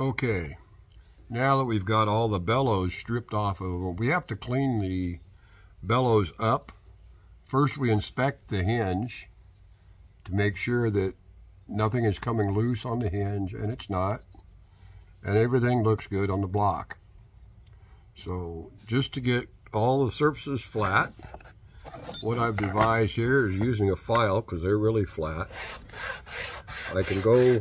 Okay, now that we've got all the bellows stripped off of them, we have to clean the bellows up. First we inspect the hinge to make sure that nothing is coming loose on the hinge, and it's not. And everything looks good on the block. So just to get all the surfaces flat, what I've devised here is using a file because they're really flat. I can go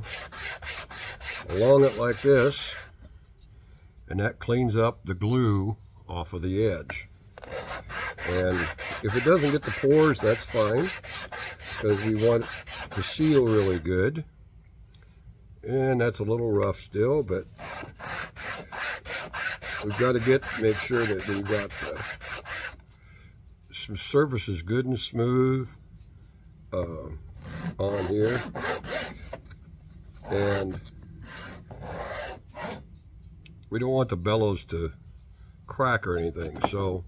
along it like this and that cleans up the glue off of the edge. And if it doesn't get the pores, that's fine because we want to seal really good. And that's a little rough still, but we've got to get make sure that we've got uh, some surfaces good and smooth uh, on here. And we don't want the bellows to crack or anything. So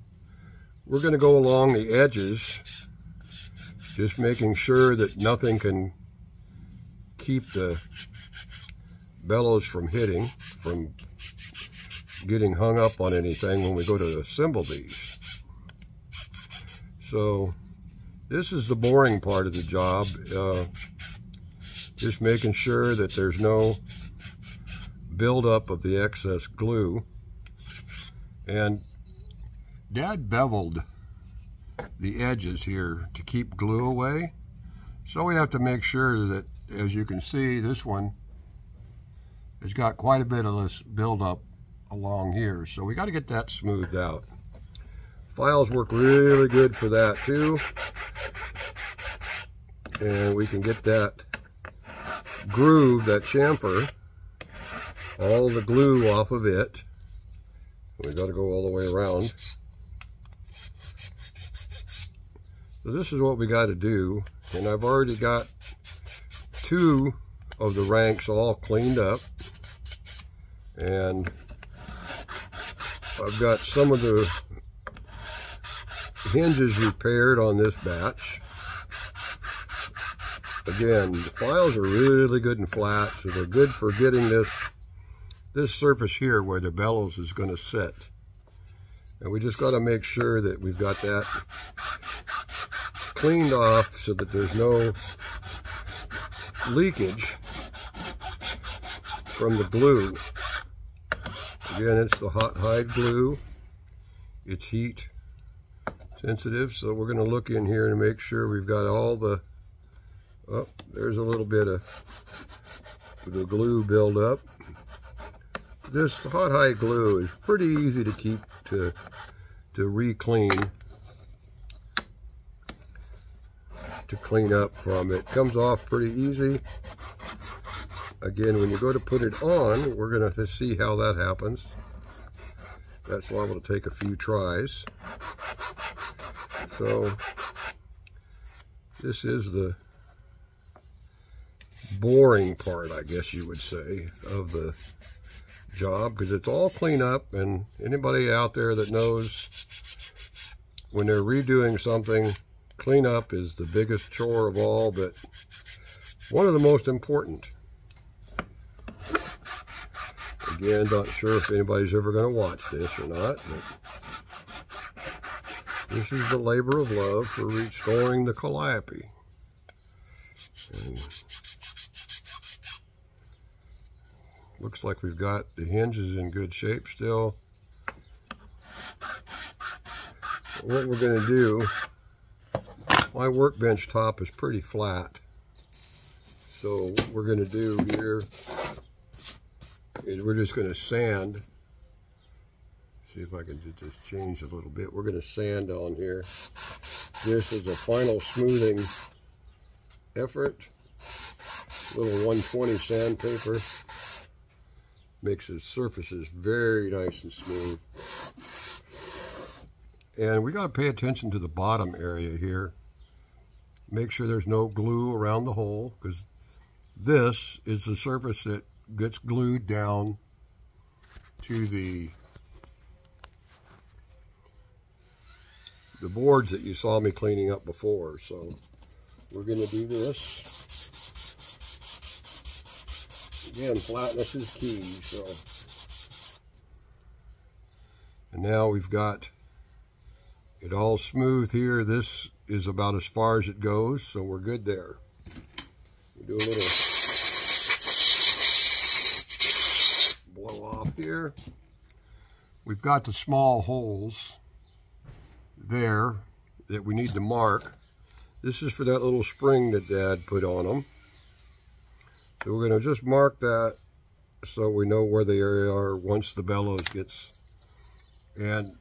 we're going to go along the edges, just making sure that nothing can keep the bellows from hitting, from getting hung up on anything when we go to assemble these. So this is the boring part of the job. Uh, just making sure that there's no buildup of the excess glue. And Dad beveled the edges here to keep glue away. So we have to make sure that, as you can see, this one has got quite a bit of this buildup along here. So we got to get that smoothed out. Files work really good for that too. And we can get that groove, that chamfer, all the glue off of it. We've got to go all the way around. So this is what we got to do. And I've already got two of the ranks all cleaned up. And I've got some of the hinges repaired on this batch. Again, the files are really good and flat, so they're good for getting this this surface here where the bellows is going to sit. And we just got to make sure that we've got that cleaned off so that there's no leakage from the glue. Again, it's the hot hide glue. It's heat sensitive, so we're going to look in here and make sure we've got all the, oh, there's a little bit of the glue buildup. This hot hide glue is pretty easy to keep to, to re-clean, to clean up from. It comes off pretty easy. Again, when you go to put it on, we're going to see how that happens. That's liable to take a few tries. So, this is the boring part, I guess you would say, of the job because it's all clean up and anybody out there that knows when they're redoing something, clean up is the biggest chore of all, but one of the most important. Again, not sure if anybody's ever going to watch this or not, but this is the labor of love for restoring the calliope. And looks like we've got the hinges in good shape still. What we're going to do, my workbench top is pretty flat. So what we're going to do here is we're just going to sand. See if I can just change a little bit. We're going to sand on here. This is a final smoothing effort. Little 120 sandpaper. Makes the surfaces very nice and smooth. And we got to pay attention to the bottom area here. Make sure there's no glue around the hole because this is the surface that gets glued down to the the boards that you saw me cleaning up before. So we're going to do this. Again, flatness is key, so. And now we've got it all smooth here. This is about as far as it goes, so we're good there. We do a little blow off here. We've got the small holes there that we need to mark. This is for that little spring that Dad put on them. So we're going to just mark that so we know where they are once the bellows gets. And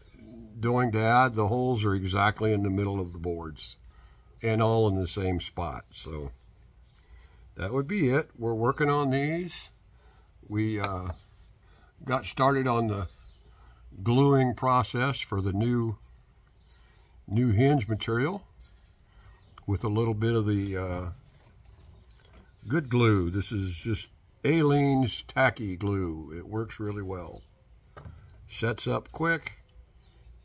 doing Dad, the holes are exactly in the middle of the boards and all in the same spot. So that would be it. We're working on these. We uh, got started on the gluing process for the new new hinge material with a little bit of the uh, good glue. This is just Aleene's tacky glue. It works really well. Sets up quick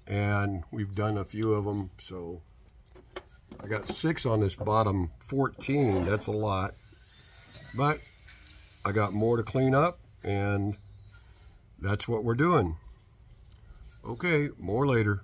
and we've done a few of them so I got six on this bottom 14 that's a lot but I got more to clean up and that's what we're doing okay more later